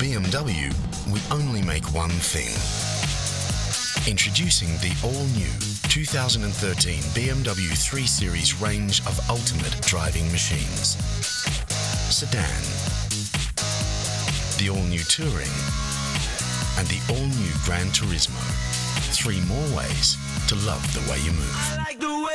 BMW, we only make one thing. Introducing the all-new 2013 BMW 3 Series range of ultimate driving machines. Sedan, the all-new Touring, and the all-new Gran Turismo. Three more ways to love the way you move. The way.